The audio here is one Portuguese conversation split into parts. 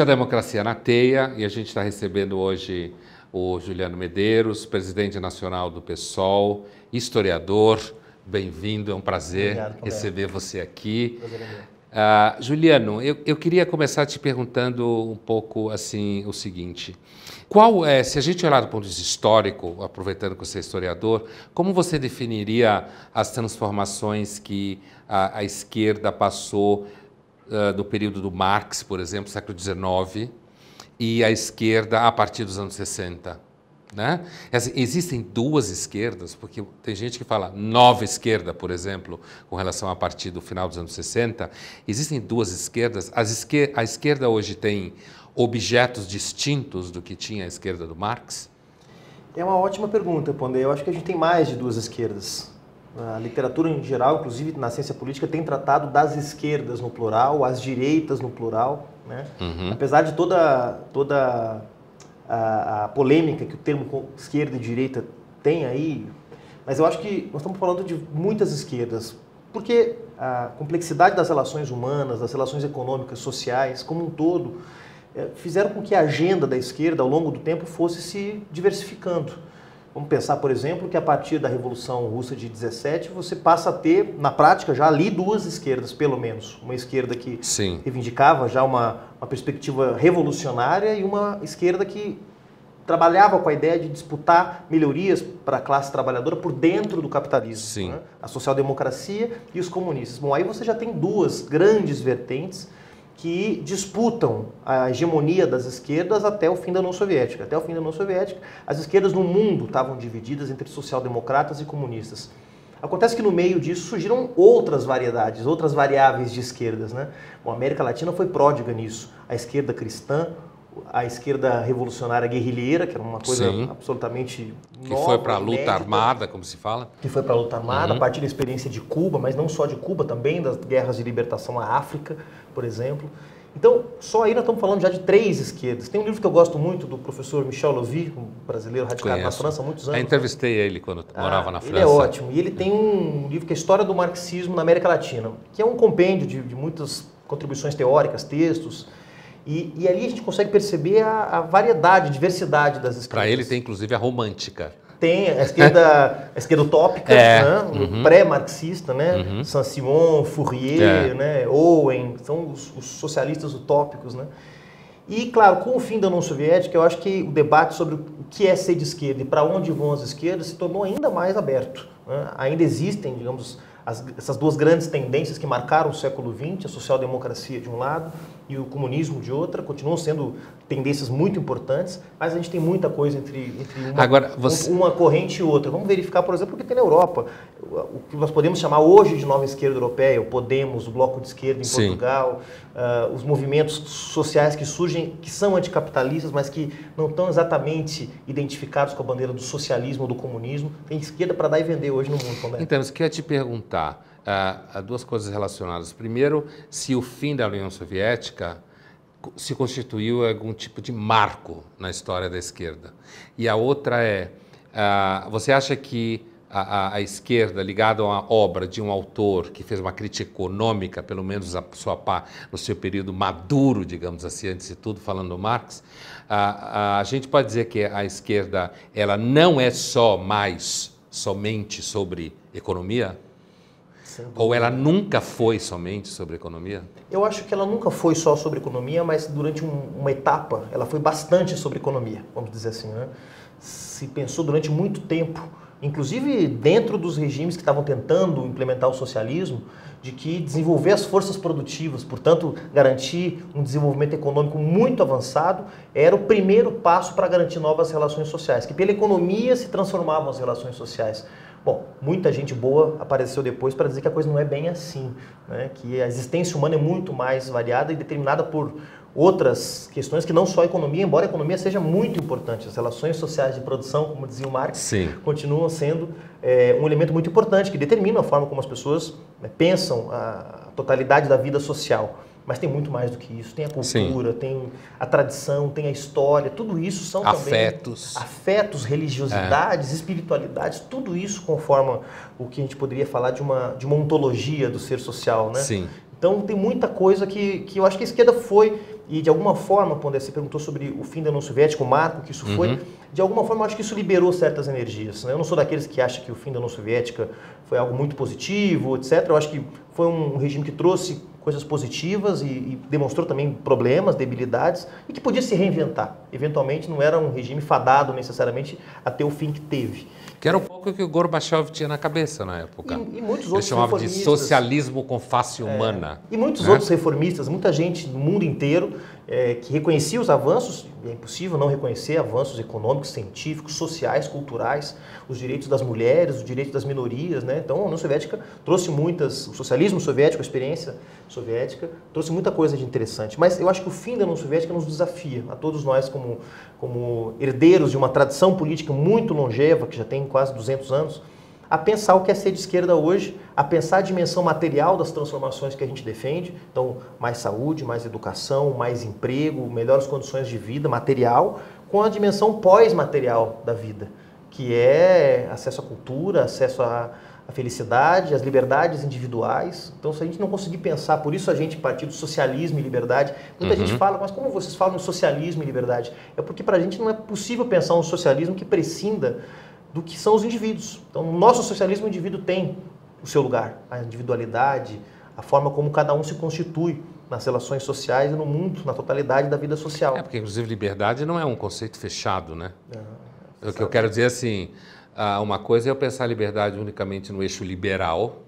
A Democracia na Teia e a gente está recebendo hoje o Juliano Medeiros, presidente nacional do PSOL, historiador. Bem-vindo, é um prazer Obrigado, receber você aqui. Uh, Juliano, eu, eu, queria começar te perguntando um pouco assim o seguinte: qual é, se a gente olhar do ponto de vista histórico, aproveitando que você é historiador, como você definiria as transformações que a, a esquerda passou do período do Marx, por exemplo, século XIX, e a esquerda a partir dos anos 60? Né? Existem duas esquerdas, porque tem gente que fala nova esquerda, por exemplo, com relação a partir do final dos anos 60. Existem duas esquerdas. Esquer a esquerda hoje tem objetos distintos do que tinha a esquerda do Marx? É uma ótima pergunta, Pondé. Eu acho que a gente tem mais de duas esquerdas. A literatura em geral, inclusive na ciência política, tem tratado das esquerdas no plural, as direitas no plural. Né? Uhum. Apesar de toda, toda a, a, polêmica que o termo esquerda e direita tem aí, mas eu acho que nós estamos falando de muitas esquerdas, porque a complexidade das relações humanas, das relações econômicas, sociais, como um todo, é, fizeram com que a agenda da esquerda, ao longo do tempo, fosse se diversificando. Vamos pensar, por exemplo, que a partir da Revolução Russa de 17, você passa a ter, na prática, já ali duas esquerdas, pelo menos. Uma esquerda que Sim. reivindicava já uma, uma perspectiva revolucionária e uma esquerda que trabalhava com a ideia de disputar melhorias para a classe trabalhadora por dentro do capitalismo. Né? A social-democracia e os comunistas. Bom, aí você já tem duas grandes vertentes que disputam a hegemonia das esquerdas até o fim da União Soviética. Até o fim da União Soviética, as esquerdas no mundo estavam divididas entre social-democratas e comunistas. Acontece que no meio disso surgiram outras variedades, outras variáveis de esquerdas. Né? Bom, a América Latina foi pródiga nisso. A esquerda cristã, a esquerda revolucionária guerrilheira, que era uma coisa Sim. absolutamente que nova, foi para a luta armada, como se fala. Que foi para a luta armada, uhum. a partir da experiência de Cuba, mas não só de Cuba, também das guerras de libertação à África, por exemplo. Então, só aí nós estamos falando já de três esquerdas. Tem um livro que eu gosto muito do professor Michel Lovy, um brasileiro radicado Conheço. na França há muitos anos. Eu entrevistei ele quando ah, morava na França. Ele é ótimo. E ele tem um livro que é História do Marxismo na América Latina, que é um compêndio de, de muitas contribuições teóricas, textos, e, e, ali a gente consegue perceber a, a variedade, a diversidade das esquerdas. Para ele tem inclusive a romântica. Tem a esquerda, a esquerda utópica, é, né? uhum. pré-marxista, né? Uhum. Saint-Simon, Fourier, é. né? Owen, são os, os, socialistas utópicos. Né? E, claro, com o fim da União Soviética, eu acho que o debate sobre o que é ser de esquerda e para onde vão as esquerdas se tornou ainda mais aberto. Né? Ainda existem, digamos, as, essas duas grandes tendências que marcaram o século XX, a social-democracia de um lado e o comunismo de outra, continuam sendo tendências muito importantes, mas a gente tem muita coisa entre, entre uma, Agora, você... uma corrente e outra. Vamos verificar, por exemplo, o que tem na Europa. O que nós podemos chamar hoje de nova esquerda europeia, o Podemos, o Bloco de Esquerda em Sim. Portugal, uh, os movimentos sociais que surgem, que são anticapitalistas, mas que não estão exatamente identificados com a bandeira do socialismo ou do comunismo. Tem esquerda para dar e vender hoje no mundo. É? Então, eu queria te perguntar uh, duas coisas relacionadas. Primeiro, se o fim da União Soviética se constituiu algum tipo de marco na história da esquerda. E a outra é, uh, você acha que a, a, a, esquerda, ligada a uma obra de um autor que fez uma crítica econômica, pelo menos a sua, no seu período maduro, digamos assim, antes de tudo, falando Marx, a, a gente pode dizer que a esquerda ela não é só mais somente sobre economia? Ou ela nunca foi somente sobre economia? Eu acho que ela nunca foi só sobre economia, mas durante um, uma etapa ela foi bastante sobre economia, vamos dizer assim. Né? Se pensou durante muito tempo, inclusive dentro dos regimes que estavam tentando implementar o socialismo, de que desenvolver as forças produtivas, portanto, garantir um desenvolvimento econômico muito avançado, era o primeiro passo para garantir novas relações sociais, que pela economia se transformavam as relações sociais. Bom, muita gente boa apareceu depois para dizer que a coisa não é bem assim, né? que a existência humana é muito mais variada e determinada por outras questões que não só a economia, embora a economia seja muito importante. As relações sociais de produção, como dizia o Marx, Sim. continuam sendo é, um elemento muito importante que determina a forma como as pessoas né, pensam a totalidade da vida social. Mas tem muito mais do que isso. Tem a cultura, Sim. tem a tradição, tem a história. Tudo isso são afetos. também afetos, religiosidades, é. espiritualidades. Tudo isso conforma o que a gente poderia falar de uma, de uma ontologia do ser social, né? Sim. Então tem muita coisa que, que eu acho que a esquerda foi E de alguma forma, quando você perguntou sobre o fim da União Soviética, o marco que isso uhum. foi, de alguma forma eu acho que isso liberou certas energias. Né? Eu não sou daqueles que acham que o fim da União Soviética foi algo muito positivo, etc. Eu acho que foi um regime que trouxe coisas positivas e, e, demonstrou também problemas, debilidades e que podia se reinventar. Eventualmente não era um regime fadado necessariamente a ter o fim que teve. Que era um pouco o que o Gorbachev tinha na cabeça na época. E, e muitos outros Ele chamava de socialismo com face é. humana. É, e muitos né? outros reformistas, muita gente do mundo inteiro é, que reconhecia os avanços, é impossível não reconhecer avanços econômicos, científicos, sociais, culturais, os direitos das mulheres, os direitos das minorias. Né? Então, a União Soviética trouxe muitas, o socialismo soviético, a experiência soviética, trouxe muita coisa de interessante. Mas eu acho que o fim da União Soviética nos desafia, a todos nós como, como herdeiros de uma tradição política muito longeva, que já tem quase 200 anos, a pensar o que é ser de esquerda hoje, a pensar a dimensão material das transformações que a gente defende. Então, mais saúde, mais educação, mais emprego, melhores condições de vida material, com a dimensão pós-material da vida, que é acesso à cultura, acesso à, à felicidade, às liberdades individuais. Então, se a gente não conseguir pensar, por isso a gente partir do socialismo e liberdade, muita uhum. gente fala, mas como vocês falam em socialismo e liberdade? É porque para a gente não é possível pensar um socialismo que prescinda do que são os indivíduos. Então, no nosso socialismo, o indivíduo tem o seu lugar, a individualidade, a forma como cada um se constitui nas relações sociais e no mundo, na totalidade da vida social. É, porque, inclusive, liberdade não é um conceito fechado, né? É, o que eu quero dizer assim, uma coisa é eu pensar a liberdade unicamente no eixo liberal,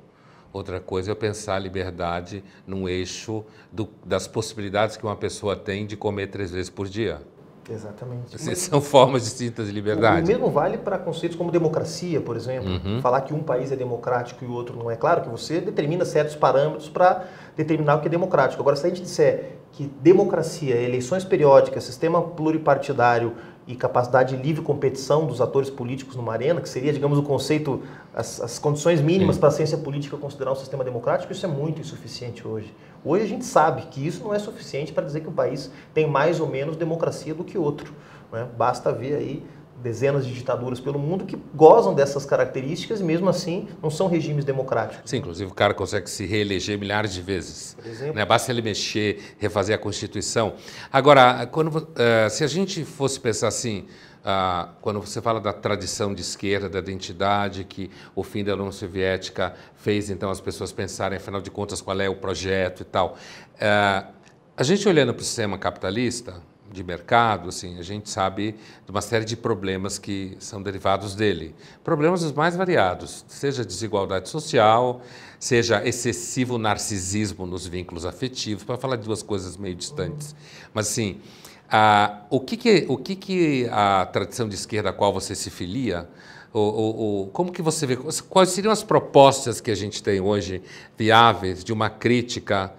outra coisa é eu pensar a liberdade no eixo do, das possibilidades que uma pessoa tem de comer três vezes por dia. Exatamente. Mas, são formas distintas de liberdade. O mesmo vale para conceitos como democracia, por exemplo. Uhum. Falar que um país é democrático e o outro não é. Claro que você determina certos parâmetros para determinar o que é democrático. Agora, se a gente disser que democracia, eleições periódicas, sistema pluripartidário e capacidade de livre competição dos atores políticos numa arena, que seria, digamos, o conceito, as, as condições mínimas para a ciência política considerar um sistema democrático, isso é muito insuficiente hoje. Hoje a gente sabe que isso não é suficiente para dizer que o país tem mais ou menos democracia do que outro. Né? Basta ver aí dezenas de ditaduras pelo mundo que gozam dessas características e mesmo assim não são regimes democráticos. Sim, inclusive o cara consegue se reeleger milhares de vezes. Por exemplo. Né? Basta ele mexer, refazer a Constituição. Agora, quando, uh, se a gente fosse pensar assim, uh, quando você fala da tradição de esquerda, da identidade, que o fim da União Soviética fez então as pessoas pensarem, afinal de contas, qual é o projeto e tal. Uh, a gente olhando para o sistema capitalista, de mercado, assim, a gente sabe de uma série de problemas que são derivados dele. Problemas os mais variados, seja desigualdade social, seja excessivo narcisismo nos vínculos afetivos, para falar de duas coisas meio distantes. Mas, assim, a, o, que, que, o que, que a tradição de esquerda a qual você se filia, o, o, o, como que você vê, quais seriam as propostas que a gente tem hoje viáveis de uma crítica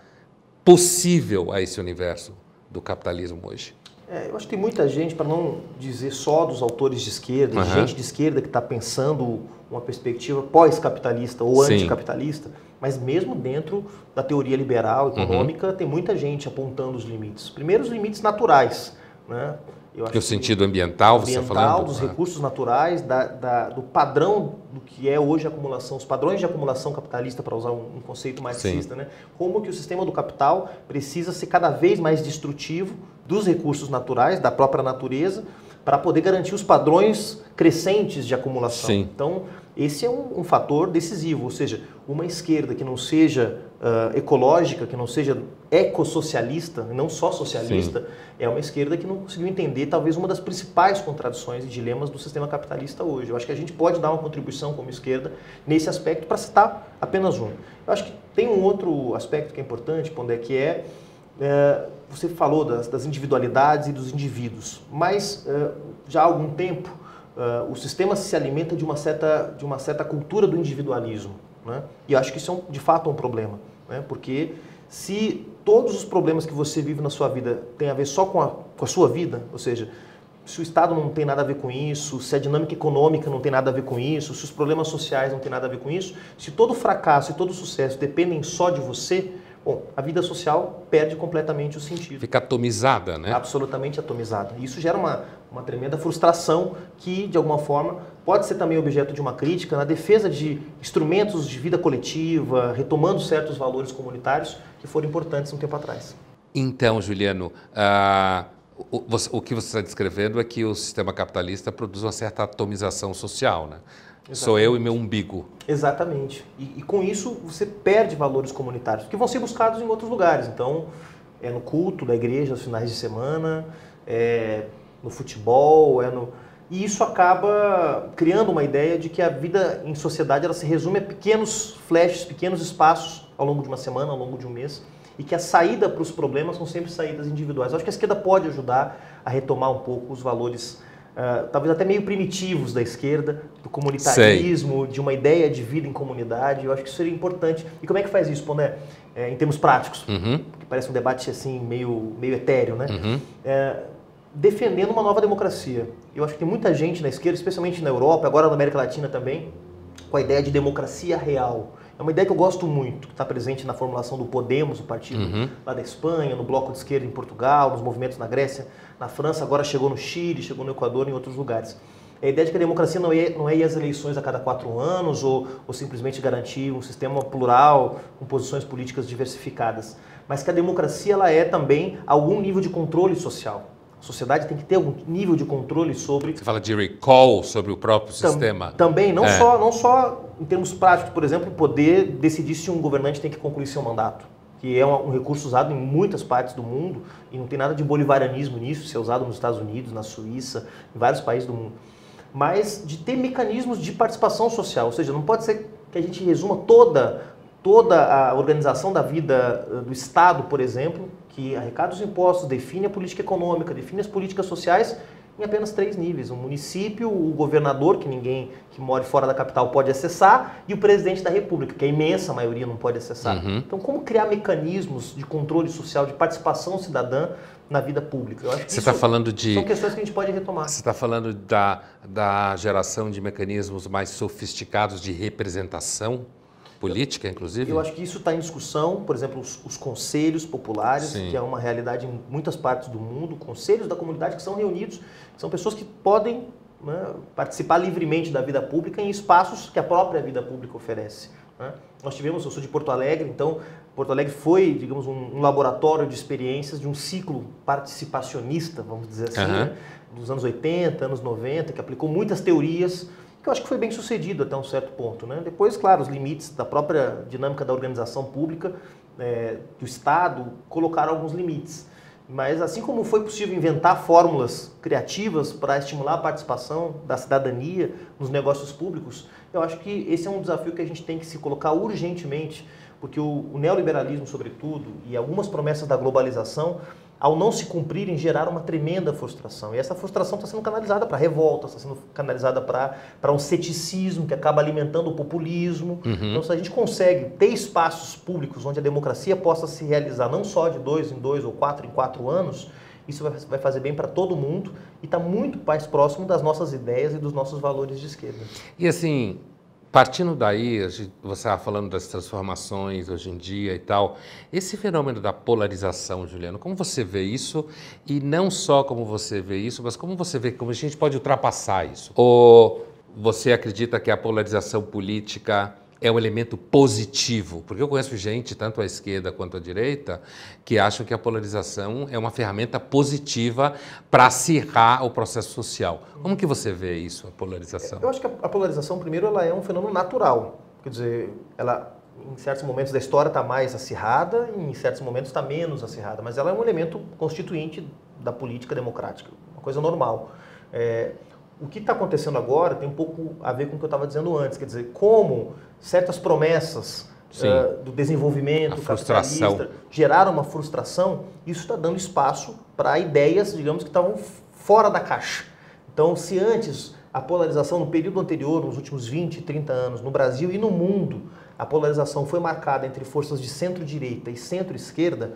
possível a esse universo do capitalismo hoje? É, eu acho que tem muita gente, para não dizer só dos autores de esquerda, uhum. gente de esquerda que está pensando uma perspectiva pós-capitalista ou anticapitalista, mas mesmo dentro da teoria liberal, econômica, uhum. tem muita gente apontando os limites. Primeiro, os limites naturais. Né? Eu acho o sentido ambiental, você está falando? dos ah. recursos naturais, da, da, do padrão do que é hoje a acumulação, os padrões de acumulação capitalista, para usar um, um conceito marxista, né? como que o sistema do capital precisa ser cada vez mais destrutivo dos recursos naturais, da própria natureza, para poder garantir os padrões crescentes de acumulação. Sim. Então, esse é um, um, fator decisivo, ou seja, uma esquerda que não seja uh, ecológica, que não seja ecossocialista, não só socialista, Sim. é uma esquerda que não conseguiu entender talvez uma das principais contradições e dilemas do sistema capitalista hoje. Eu acho que a gente pode dar uma contribuição como esquerda nesse aspecto, para citar apenas um. Eu acho que tem um outro aspecto que é importante, Pondé, que é, é você falou das, das, individualidades e dos indivíduos, mas é, já há algum tempo uh, o sistema se alimenta de uma certa, de uma certa cultura do individualismo. Né? E acho que isso é um, de fato um problema, né? porque se todos os problemas que você vive na sua vida têm a ver só com a, com a sua vida, ou seja, se o Estado não tem nada a ver com isso, se a dinâmica econômica não tem nada a ver com isso, se os problemas sociais não têm nada a ver com isso, se todo fracasso e todo sucesso dependem só de você, Bom, a vida social perde completamente o sentido. Fica atomizada, né? Absolutamente atomizada. Isso gera uma, uma tremenda frustração que, de alguma forma, pode ser também objeto de uma crítica na defesa de instrumentos de vida coletiva, retomando certos valores comunitários que foram importantes um tempo atrás. Então, Juliano, uh, o, o, que você está descrevendo é que o sistema capitalista produz uma certa atomização social, né? Exatamente. Sou eu e meu umbigo. Exatamente. E, e, com isso você perde valores comunitários, que vão ser buscados em outros lugares. Então, é no culto da igreja, aos finais de semana, é no futebol, é no... E isso acaba criando uma ideia de que a vida em sociedade ela se resume a pequenos flashes, pequenos espaços ao longo de uma semana, ao longo de um mês, e que a saída para os problemas são sempre saídas individuais. Eu acho que a esquerda pode ajudar a retomar um pouco os valores Uh, talvez até meio primitivos da esquerda, do comunitarismo, Sei. de uma ideia de vida em comunidade. Eu acho que isso seria importante. E como é que faz isso, Pondé? É, em termos práticos, uhum. que parece um debate assim meio, meio etéreo, né? Uhum. É, defendendo uma nova democracia. Eu acho que tem muita gente na esquerda, especialmente na Europa, agora na América Latina também, com a ideia de democracia real. É uma ideia que eu gosto muito, que está presente na formulação do Podemos, o partido uhum. lá da Espanha, no bloco de esquerda em Portugal, nos movimentos na Grécia, na França, agora chegou no Chile, chegou no Equador e em outros lugares. A ideia de que a democracia não é, não é ir às eleições a cada quatro anos ou, ou simplesmente garantir um sistema plural com posições políticas diversificadas, mas que a democracia ela é também algum nível de controle social. A sociedade tem que ter algum nível de controle sobre. Você fala de recall sobre o próprio Tam, sistema. Também, não, é. só, não só em termos práticos, por exemplo, poder decidir se um governante tem que concluir seu mandato, que é um, recurso usado em muitas partes do mundo e não tem nada de bolivarianismo nisso, ser usado nos Estados Unidos, na Suíça, em vários países do mundo. Mas de ter mecanismos de participação social, ou seja, não pode ser que a gente resuma toda toda a organização da vida eh, do Estado, por exemplo, que arrecada os impostos, define a política econômica, define as políticas sociais em apenas três níveis: o município, o governador, que ninguém que mora fora da capital pode acessar, e o presidente da República, que a imensa maioria não pode acessar. Uhum. Então, como criar mecanismos de controle social, de participação cidadã na vida pública? Eu acho que Você está falando de são questões que a gente pode retomar. Você está falando da, da geração de mecanismos mais sofisticados de representação? política, inclusive? Eu acho que isso está em discussão, por exemplo, os, os conselhos populares, Sim. que é uma realidade em muitas partes do mundo, conselhos da comunidade que são reunidos, são pessoas que podem né, participar livremente da vida pública em espaços que a própria vida pública oferece. Né? Nós tivemos, eu sou de Porto Alegre, então Porto Alegre foi, digamos, um, um laboratório de experiências de um ciclo participacionista, vamos dizer assim, uhum. né? dos anos 80, anos 90, que aplicou muitas teorias que eu acho que foi bem sucedido até um certo ponto. Né? Depois, claro, os limites da própria dinâmica da organização pública, é, do Estado, colocaram alguns limites. Mas assim como foi possível inventar fórmulas criativas para estimular a participação da cidadania nos negócios públicos, eu acho que esse é um desafio que a gente tem que se colocar urgentemente, porque o, o neoliberalismo, sobretudo, e algumas promessas da globalização ao não se cumprirem, geraram uma tremenda frustração. E essa frustração está sendo canalizada para revolta, está sendo canalizada para um ceticismo que acaba alimentando o populismo. Uhum. Então, se a gente consegue ter espaços públicos onde a democracia possa se realizar não só de dois em dois ou quatro em quatro anos, isso vai fazer bem para todo mundo e está muito mais próximo das nossas ideias e dos nossos valores de esquerda. E assim, Partindo daí, você estava falando das transformações hoje em dia e tal. Esse fenômeno da polarização, Juliano, como você vê isso? E não só como você vê isso, mas como você vê como a gente pode ultrapassar isso? Ou você acredita que a polarização política é um elemento positivo, porque eu conheço gente, tanto à esquerda quanto à direita, que acham que a polarização é uma ferramenta positiva para acirrar o processo social. Como que você vê isso, a polarização? Eu acho que a polarização, primeiro, ela é um fenômeno natural. Quer dizer, ela em certos momentos da história está mais acirrada em certos momentos está menos acirrada, mas ela é um elemento constituinte da política democrática, uma coisa normal. É, o que está acontecendo agora tem um pouco a ver com o que eu estava dizendo antes, quer dizer, como certas promessas uh, do desenvolvimento capitalista geraram uma frustração, isso está dando espaço para ideias, digamos, que estavam fora da caixa. Então, se antes a polarização no período anterior, nos últimos 20, 30 anos, no Brasil e no mundo, a polarização foi marcada entre forças de centro-direita e centro-esquerda,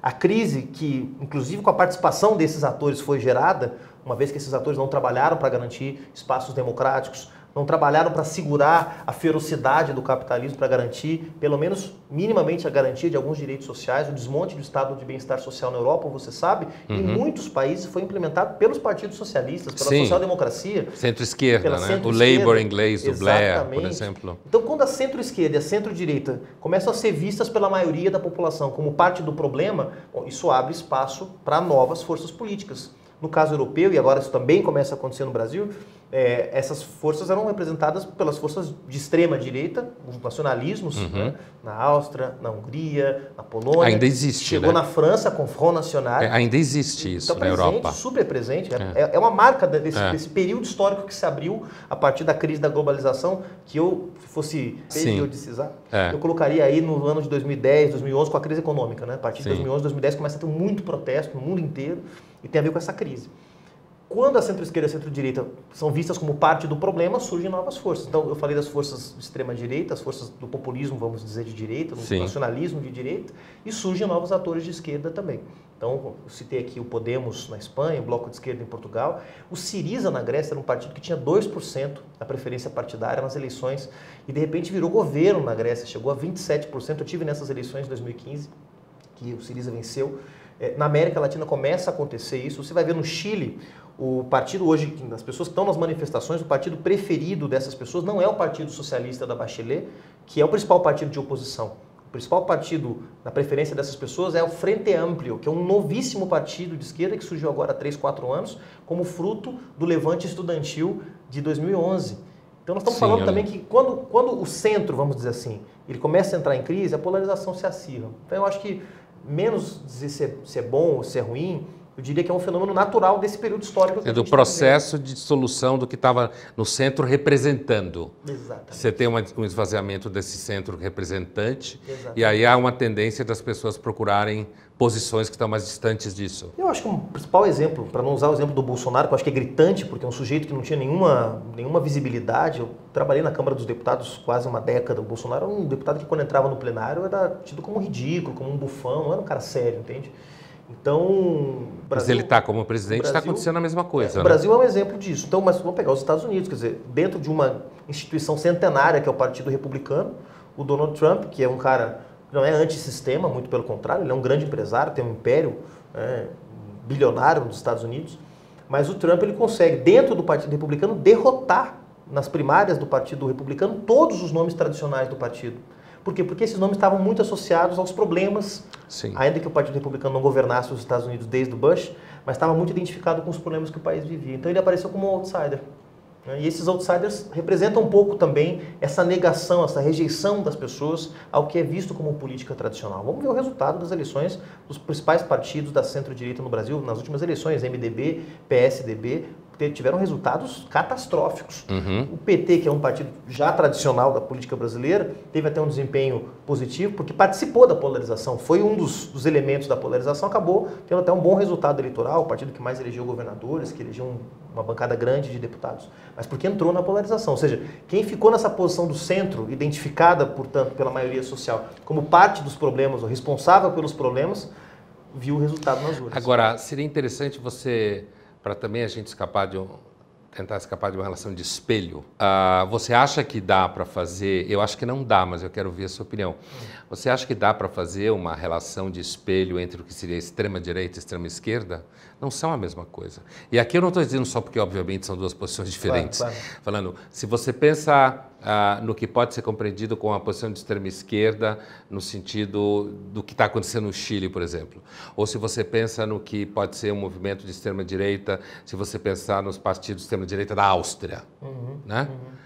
a crise que, inclusive com a participação desses atores, foi gerada, uma vez que esses atores não trabalharam para garantir espaços democráticos, não trabalharam para segurar a ferocidade do capitalismo, para garantir, pelo menos minimamente, a garantia de alguns direitos sociais, o desmonte do estado de bem-estar social na Europa, você sabe, uhum. em muitos países foi implementado pelos partidos socialistas, pela social-democracia. Centro-esquerda, né? Centro o Labour inglês, do Blair, por exemplo. Então, quando a centro-esquerda e a centro-direita começam a ser vistas pela maioria da população como parte do problema, bom, isso abre espaço para novas forças políticas. No caso europeu, e agora isso também começa a acontecer no Brasil, é, essas forças eram representadas pelas forças de extrema direita, os nacionalismos, uhum. né? na Áustria, na Hungria, na Polônia. Ainda existe. Chegou né? na França com Front National. É, ainda existe isso então, na presente, Europa. Super presente. É. é. é uma marca desse, é. desse, período histórico que se abriu a partir da crise da globalização, que eu, se fosse periodicizar, é. eu colocaria aí no ano de 2010, 2011, com a crise econômica. Né? A partir de 2011, 2010 começa a ter muito protesto no mundo inteiro e tem a ver com essa crise. Quando a centro-esquerda e a centro-direita são vistas como parte do problema, surgem novas forças. Então, eu falei das forças de extrema-direita, as forças do populismo, vamos dizer, de direita, do Sim. nacionalismo de direita, e surgem novos atores de esquerda também. Então, eu citei aqui o Podemos na Espanha, o Bloco de Esquerda em Portugal. O Siriza na Grécia era um partido que tinha 2% da preferência partidária nas eleições e, de repente, virou governo na Grécia, chegou a 27%. Eu tive nessas eleições de 2015, que o Siriza venceu. É, na América Latina começa a acontecer isso. Você vai ver no Chile, o partido hoje, as pessoas que estão nas manifestações, o partido preferido dessas pessoas não é o Partido Socialista da Bachelet, que é o principal partido de oposição. O principal partido na preferência dessas pessoas é o Frente Amplio, que é um novíssimo partido de esquerda que surgiu agora há 3, 4 anos, como fruto do levante estudantil de 2011. Então nós estamos Sim, falando também que quando, quando o centro, vamos dizer assim, ele começa a entrar em crise, a polarização se acirra. Então eu acho que menos dizer se é, se é bom ou se é ruim, eu diria que é um fenômeno natural desse período histórico. É do tá processo de dissolução do que estava no centro representando. Exatamente. Você tem uma, um esvaziamento desse centro representante Exatamente. e aí há uma tendência das pessoas procurarem posições que estão mais distantes disso. Eu acho que um principal exemplo, para não usar o exemplo do Bolsonaro, que eu acho que é gritante, porque é um sujeito que não tinha nenhuma, nenhuma visibilidade. Eu trabalhei na Câmara dos Deputados quase uma década. O Bolsonaro era um deputado que, quando entrava no plenário, era tido como ridículo, como um bufão, não era um cara sério, entende? Então. Brasil, mas ele está como presidente, está acontecendo a mesma coisa. É, né? O Brasil é um exemplo disso. Então, mas vamos pegar os Estados Unidos, quer dizer, dentro de uma instituição centenária que é o Partido Republicano, o Donald Trump, que é um cara que não é antissistema, muito pelo contrário, ele é um grande empresário, tem um império é, bilionário nos Estados Unidos, mas o Trump ele consegue, dentro do Partido Republicano, derrotar nas primárias do Partido Republicano todos os nomes tradicionais do partido. Por quê? Porque esses nomes estavam muito associados aos problemas, Sim. ainda que o Partido Republicano não governasse os Estados Unidos desde o Bush, mas estava muito identificado com os problemas que o país vivia. Então ele apareceu como um outsider. Né? E esses outsiders representam um pouco também essa negação, essa rejeição das pessoas ao que é visto como política tradicional. Vamos ver o resultado das eleições dos principais partidos da centro-direita no Brasil nas últimas eleições, MDB, PSDB, tiveram resultados catastróficos. Uhum. O PT, que é um partido já tradicional da política brasileira, teve até um desempenho positivo, porque participou da polarização, foi um dos, dos elementos da polarização, acabou tendo até um bom resultado eleitoral, o partido que mais elegeu governadores, que elegeu um, uma bancada grande de deputados, mas porque entrou na polarização. Ou seja, quem ficou nessa posição do centro, identificada, portanto, pela maioria social, como parte dos problemas, ou responsável pelos problemas, viu o resultado nas urnas. Agora, seria interessante você para também a gente escapar de um, tentar escapar de uma relação de espelho. Uh, você acha que dá para fazer? Eu acho que não dá, mas eu quero ouvir a sua opinião. Você acha que dá para fazer uma relação de espelho entre o que seria extrema direita e extrema esquerda? Não são a mesma coisa. E aqui eu não estou dizendo só porque, obviamente, são duas posições diferentes. Claro, claro. Falando, se você pensa ah, no que pode ser compreendido com a posição de extrema esquerda, no sentido do que está acontecendo no Chile, por exemplo. Ou se você pensa no que pode ser um movimento de extrema direita, se você pensar nos partidos de extrema direita da Áustria. Uhum, né? Uhum.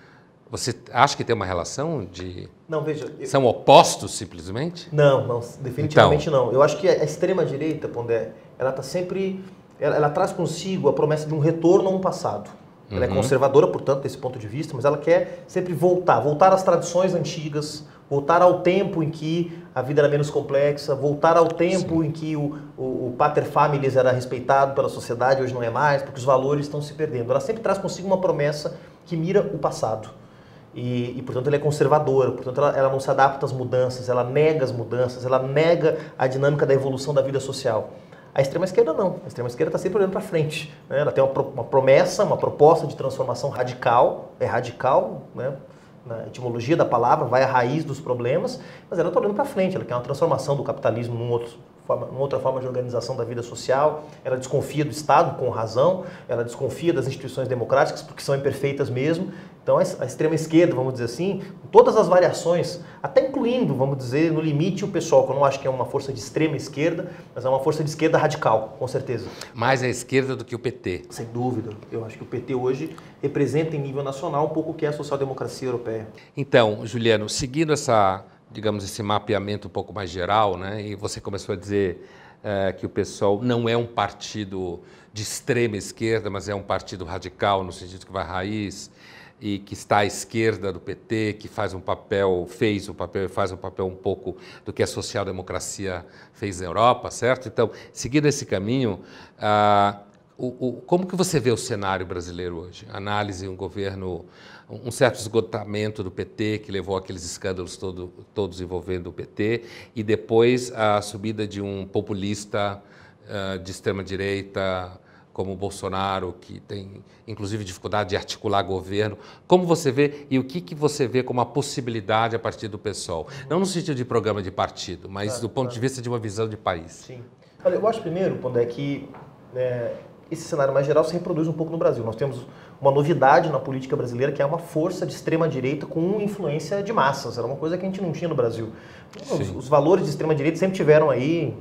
Você acha que tem uma relação de. Não, veja. Eu... São opostos simplesmente? Não, não, definitivamente então... não. Eu acho que a extrema direita, Pondé, ela está sempre. Ela, ela traz consigo a promessa de um retorno a um passado. Ela é uhum. conservadora, portanto, desse ponto de vista, mas ela quer sempre voltar, voltar às tradições antigas, voltar ao tempo em que a vida era menos complexa, voltar ao tempo Sim. em que o, o, o pater familias era respeitado pela sociedade, hoje não é mais, porque os valores estão se perdendo. Ela sempre traz consigo uma promessa que mira o passado. E, e, portanto, ela é conservadora, portanto, ela, ela, não se adapta às mudanças, ela nega as mudanças, ela nega a dinâmica da evolução da vida social. A extrema-esquerda não. A extrema-esquerda está sempre olhando para frente. Né? Ela tem uma, uma, promessa, uma proposta de transformação radical, é radical, né? na etimologia da palavra, vai à raiz dos problemas, mas ela está olhando para frente, ela quer uma transformação do capitalismo num outro outra forma de organização da vida social, ela desconfia do Estado com razão, ela desconfia das instituições democráticas porque são imperfeitas mesmo. Então a extrema esquerda, vamos dizer assim, todas as variações, até incluindo, vamos dizer, no limite o pessoal, que eu não acho que é uma força de extrema esquerda, mas é uma força de esquerda radical, com certeza. Mais à esquerda do que o PT. Sem dúvida. Eu acho que o PT hoje representa em nível nacional um pouco o que é a social-democracia europeia. Então, Juliano, seguindo essa digamos, esse mapeamento um pouco mais geral, né? E você começou a dizer é, que o PSOL não é um partido de extrema esquerda, mas é um partido radical, no sentido que vai raiz e que está à esquerda do PT, que faz um papel, fez um papel, faz um papel um pouco do que a social-democracia fez na Europa, certo? Então, seguindo esse caminho, ah, o, o, como que você vê o cenário brasileiro hoje? Análise, um governo um certo esgotamento do PT, que levou aqueles escândalos todo, todos envolvendo o PT, e depois a subida de um populista uh, de extrema-direita, como o Bolsonaro, que tem inclusive dificuldade de articular governo. Como você vê e o que, que você vê como a possibilidade a partir do PSOL? Não no sentido de programa de partido, mas do ponto de vista de uma visão de país. Sim. Olha, eu acho primeiro, Pondé, que é, esse cenário mais geral se reproduz um pouco no Brasil. Nós temos uma novidade na política brasileira, que é uma força de extrema-direita com influência de massas. Era uma coisa que a gente não tinha no Brasil. Os, os, valores de extrema-direita sempre tiveram aí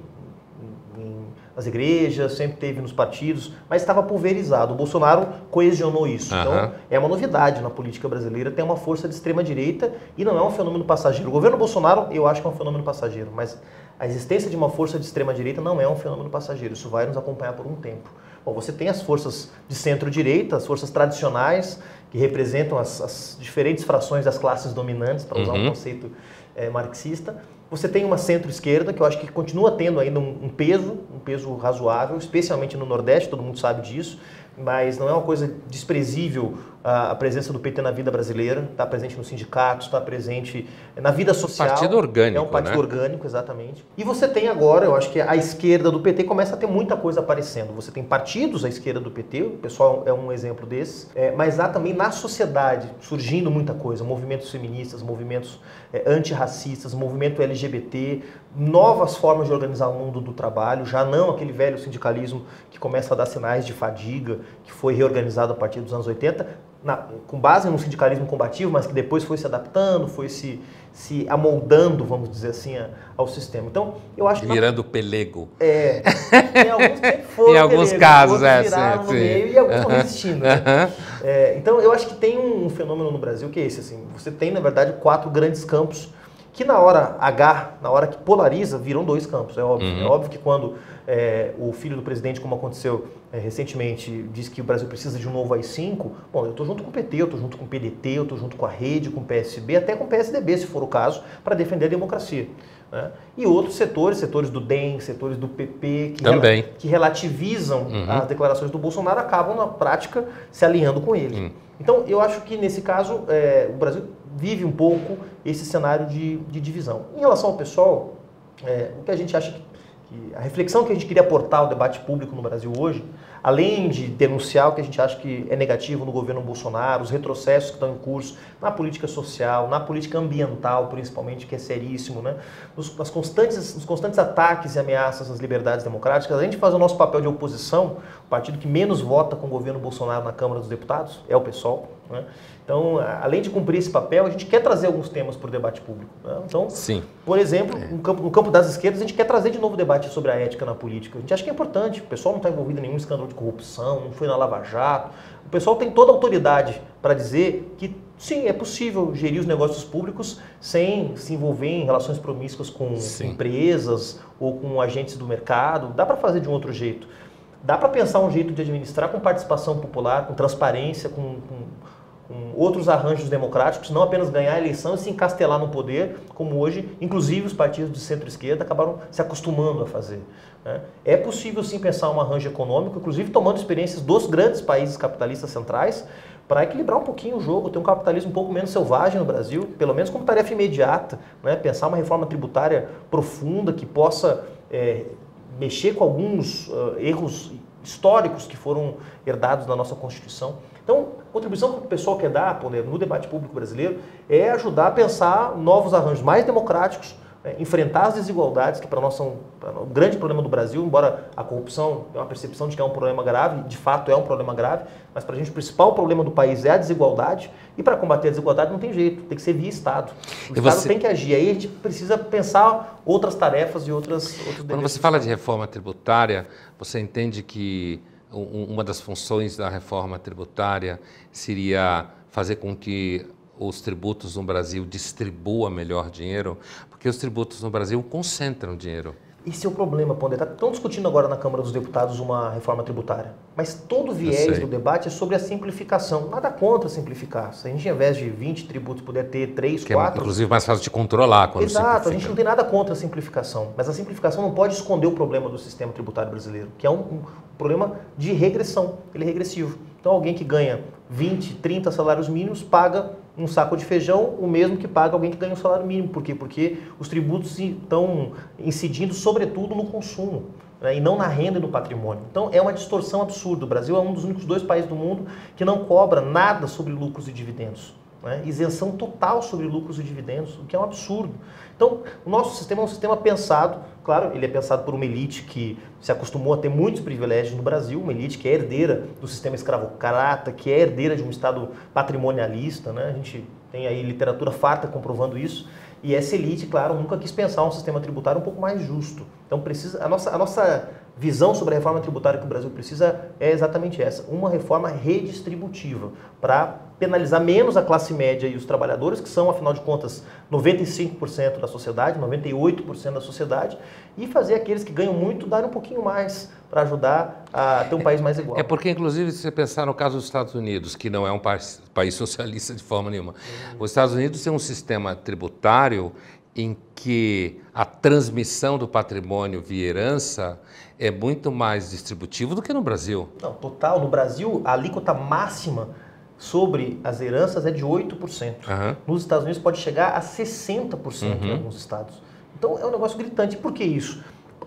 nas igrejas, sempre teve nos partidos, mas estava pulverizado. O Bolsonaro coesionou isso. Uhum. Então, é uma novidade na política brasileira, tem uma força de extrema-direita e não é um fenômeno passageiro. O governo Bolsonaro, eu acho que é um fenômeno passageiro, mas a existência de uma força de extrema-direita não é um fenômeno passageiro. Isso vai nos acompanhar por um tempo. Bom, você tem as forças de centro-direita, as forças tradicionais, que representam as, as, diferentes frações das classes dominantes, para usar uhum. um conceito é, marxista. Você tem uma centro-esquerda, que eu acho que continua tendo ainda um, um peso, um peso razoável, especialmente no Nordeste, todo mundo sabe disso mas não é uma coisa desprezível a, presença do PT na vida brasileira, está presente nos sindicatos, está presente na vida social. Partido orgânico. É um partido né? orgânico, exatamente. E você tem agora, eu acho que a esquerda do PT começa a ter muita coisa aparecendo. Você tem partidos à esquerda do PT, o pessoal é um exemplo desses, é, mas há também na sociedade surgindo muita coisa, movimentos feministas, movimentos é, antirracistas, movimento LGBT, novas formas de organizar o mundo do trabalho, já não aquele velho sindicalismo que começa a dar sinais de fadiga, que foi reorganizado a partir dos anos 80, na, com base no sindicalismo combativo, mas que depois foi se adaptando, foi se, se amoldando, vamos dizer assim, a, ao sistema. Então, eu acho que... Virando pelego. É. Em alguns, foram em alguns pelego, casos, é, sim, sim. Meio, e alguns estão resistindo. Né? É, então, eu acho que tem um, um fenômeno no Brasil que é esse. Assim, você tem, na verdade, quatro grandes campos que na hora H, na hora que polariza, viram dois campos, é óbvio. Uhum. É óbvio que quando é, o filho do presidente, como aconteceu é, recentemente, diz que o Brasil precisa de um novo AI-5, bom, eu estou junto com o PT, eu estou junto com o PDT, eu estou junto com a Rede, com o PSB, até com o PSDB, se for o caso, para defender a democracia. Né? E outros setores, setores do DEM, setores do PP, que, Também. Rel que relativizam uhum. as declarações do Bolsonaro, acabam na prática se alinhando com ele. Uhum. Então, eu acho que nesse caso, é, o Brasil vive um pouco esse cenário de, de divisão. Em relação ao pessoal, é, o que a gente acha que, que, a reflexão que a gente queria aportar ao debate público no Brasil hoje, além de denunciar o que a gente acha que é negativo no governo Bolsonaro, os retrocessos que estão em curso na política social, na política ambiental, principalmente, que é seríssimo, né? Nos, nas constantes, nos constantes ataques e ameaças às liberdades democráticas, a gente faz o nosso papel de oposição, o partido que menos vota com o governo Bolsonaro na Câmara dos Deputados é o PSOL, né? Então, além de cumprir esse papel, a gente quer trazer alguns temas para o debate público. Né? Então, Sim. por exemplo, é. no, campo, no, campo, das esquerdas, a gente quer trazer de novo o debate sobre a ética na política. A gente acha que é importante. O pessoal não está envolvido em nenhum escândalo de corrupção, não foi na Lava Jato. O pessoal tem toda a autoridade para dizer que, sim, é possível gerir os negócios públicos sem se envolver em relações promíscuas com sim. empresas ou com agentes do mercado. Dá para fazer de um outro jeito. Dá para pensar um jeito de administrar com participação popular, com transparência, com, com com outros arranjos democráticos, não apenas ganhar a eleição e se encastelar no poder, como hoje, inclusive os partidos de centro-esquerda acabaram se acostumando a fazer. Né? É possível sim pensar um arranjo econômico, inclusive tomando experiências dos grandes países capitalistas centrais, para equilibrar um pouquinho o jogo, ter um capitalismo um pouco menos selvagem no Brasil, pelo menos como tarefa imediata, né? pensar uma reforma tributária profunda que possa é, mexer com alguns uh, erros históricos que foram herdados na nossa Constituição. Então, a contribuição que o pessoal quer dar no debate público brasileiro é ajudar a pensar novos arranjos mais democráticos, é, enfrentar as desigualdades, que para nós são um grande problema do Brasil, embora a corrupção tenha uma percepção de que é um problema grave, de fato é um problema grave, mas para a gente o principal problema do país é a desigualdade, e para combater a desigualdade não tem jeito, tem que ser via Estado. O e Estado você... tem que agir, aí a gente precisa pensar outras tarefas e outras... Quando você fala de reforma tributária, você entende que uma das funções da reforma tributária seria fazer com que os tributos no Brasil distribuam melhor dinheiro, porque os tributos no Brasil concentram dinheiro. Esse é o problema, Pondé. Estão discutindo agora na Câmara dos Deputados uma reforma tributária. Mas todo o viés do debate é sobre a simplificação. Nada contra simplificar. Se a gente, ao invés de 20 tributos, puder ter 3, que 4. É, inclusive, mais fácil de controlar quando Exato, simplifica. a gente não tem nada contra a simplificação. Mas a simplificação não pode esconder o problema do sistema tributário brasileiro, que é um, um problema de regressão. Ele é regressivo. Então, alguém que ganha 20, 30 salários mínimos paga um saco de feijão o mesmo que paga alguém que ganha um salário mínimo. Por quê? Porque os tributos estão incidindo sobretudo no consumo né, e não na renda e no patrimônio. Então é uma distorção absurda. O Brasil é um dos únicos dois países do mundo que não cobra nada sobre lucros e dividendos. Né? Isenção total sobre lucros e dividendos, o que é um absurdo. Então, o nosso sistema é um sistema pensado, claro, ele é pensado por uma elite que se acostumou a ter muitos privilégios no Brasil, uma elite que é herdeira do sistema escravocrata, que é herdeira de um Estado patrimonialista, né? a gente tem aí literatura farta comprovando isso, e essa elite, claro, nunca quis pensar um sistema tributário um pouco mais justo. Então, precisa a nossa, a nossa visão sobre a reforma tributária que o Brasil precisa é exatamente essa, uma reforma redistributiva para penalizar menos a classe média e os trabalhadores, que são, afinal de contas, 95% da sociedade, 98% da sociedade, e fazer aqueles que ganham muito darem um pouquinho mais para ajudar a ter um país mais igual. É porque, inclusive, se você pensar no caso dos Estados Unidos, que não é um país, país socialista de forma nenhuma, uhum. os Estados Unidos têm um sistema tributário em que a transmissão do patrimônio via herança é muito mais distributivo do que no Brasil. Não, total. No Brasil, a alíquota máxima sobre as heranças é de 8%. Uhum. Nos Estados Unidos pode chegar a 60% uhum. em alguns estados. Então é um negócio gritante. Por que isso?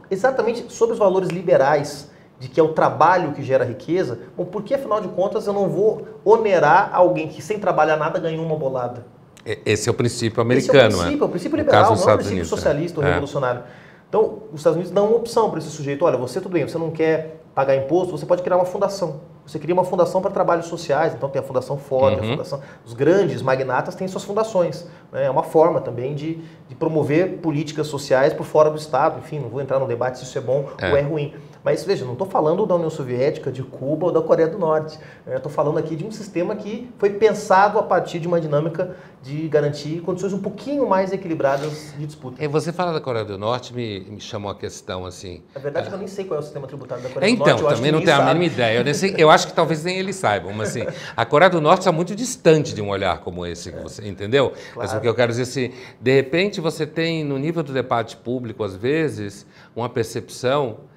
Exatamente sobre os valores liberais de que é o trabalho que gera riqueza. Bom, porque afinal de contas eu não vou onerar alguém que sem trabalhar nada ganhou uma bolada? Esse é o princípio americano, Esse é o princípio, é o princípio liberal, não é o princípio Unidos, é. socialista ou é. revolucionário. Então, os Estados Unidos dão uma opção para esse sujeito. Olha, você tudo bem, você não quer pagar imposto, você pode criar uma fundação. Você cria uma fundação para trabalhos sociais, então tem a Fundação Ford, uhum. a Fundação. Os grandes magnatas têm suas fundações. Né? É uma forma também de, de promover políticas sociais por fora do Estado. Enfim, não vou entrar no debate se isso é bom é. ou é ruim. Mas veja, não estou falando da União Soviética, de Cuba ou da Coreia do Norte. Estou falando aqui de um sistema que foi pensado a partir de uma dinâmica de garantir condições um pouquinho mais equilibradas de disputa. E você fala da Coreia do Norte, me, me chamou a questão assim. A verdade é que eu nem sei qual é o sistema tributário da Coreia então, do Norte. Então, também não tenho a mínima ideia. Eu, sei, eu acho que talvez nem eles saibam, mas assim, a Coreia do Norte está muito distante de um olhar como esse, que você entendeu? Claro. Mas o que eu quero dizer assim, de repente você tem no nível do debate público, às vezes, uma percepção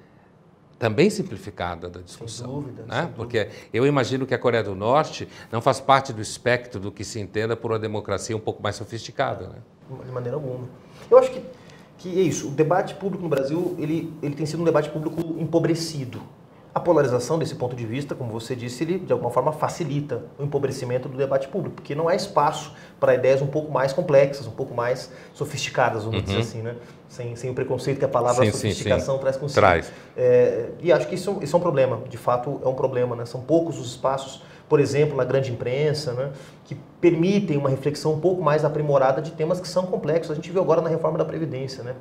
também simplificada da discussão. Sem dúvida, né? Sem Porque dúvida. eu imagino que a Coreia do Norte não faz parte do espectro do que se entenda por uma democracia um pouco mais sofisticada. Né? De maneira alguma. Eu acho que, que é isso. O debate público no Brasil ele, ele tem sido um debate público empobrecido. A polarização, desse ponto de vista, como você disse, ele de alguma forma facilita o empobrecimento do debate público, porque não há espaço para ideias um pouco mais complexas, um pouco mais sofisticadas, vamos uhum. dizer assim, né? Sem, sem o preconceito que a palavra sim, sofisticação sim, sim. traz consigo. Traz. É, e acho que isso, isso é um problema, de fato é um problema, né? São poucos os espaços, por exemplo, na grande imprensa, né? que permitem uma reflexão um pouco mais aprimorada de temas que são complexos. A gente viu agora na reforma da Previdência, né,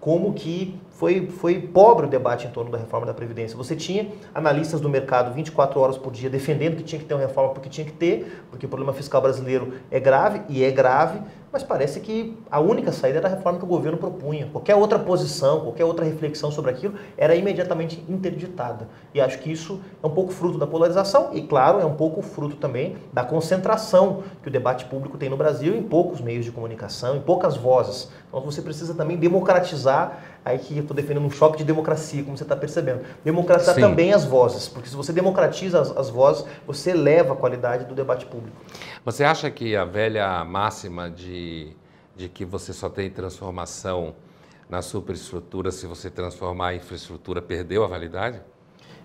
como que foi, foi pobre o debate em torno da reforma da Previdência. Você tinha analistas do mercado 24 horas por dia defendendo que tinha que ter uma reforma porque tinha que ter, porque o problema fiscal brasileiro é grave e é grave, mas parece que a única saída era a reforma que o governo propunha. Qualquer outra posição, qualquer outra reflexão sobre aquilo era imediatamente interditada. E acho que isso é um pouco fruto da polarização e, claro, é um pouco fruto também da concentração que o debate público tem no Brasil em poucos meios de comunicação, em poucas vozes. Então você precisa também democratizar, aí que eu estou defendendo um choque de democracia, como você está percebendo. Democratizar Sim. também as vozes, porque se você democratiza as, as vozes, você eleva a qualidade do debate público. Você acha que a velha máxima de, de que você só tem transformação na superestrutura, se você transformar a infraestrutura, perdeu a validade?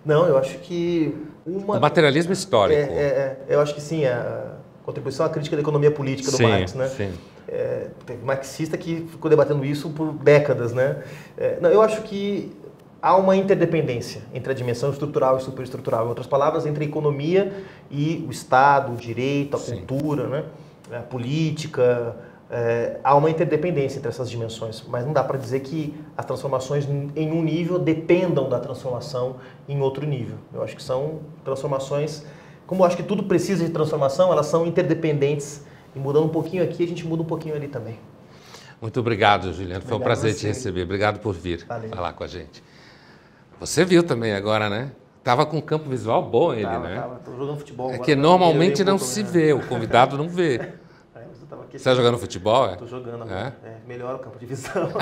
Não, eu acho que uma... O materialismo histórico. É, é, é, eu acho que sim, a contribuição à crítica da economia política do sim, Marx, né? Sim. É, teve marxista que ficou debatendo isso por décadas, né? É, não, eu acho que há uma interdependência entre a dimensão estrutural e superestrutural. Em outras palavras, entre a economia e o Estado, o direito, a sim. cultura, né? a política, é, há uma interdependência entre essas dimensões, mas não dá para dizer que as transformações em um nível dependam da transformação em outro nível. Eu acho que são transformações, como eu acho que tudo precisa de transformação, elas são interdependentes. E mudando um pouquinho aqui, a gente muda um pouquinho ali também. Muito obrigado, Juliano. Foi um prazer te receber. Obrigado por vir Valeu. falar com a gente. Você viu também agora, né? Tava com um campo visual bom ele, tava, né? Tava, tô jogando futebol. É que normalmente não se vê, o convidado não vê. Você está jogando futebol? Estou jogando agora. É? É, melhora o campo de visão.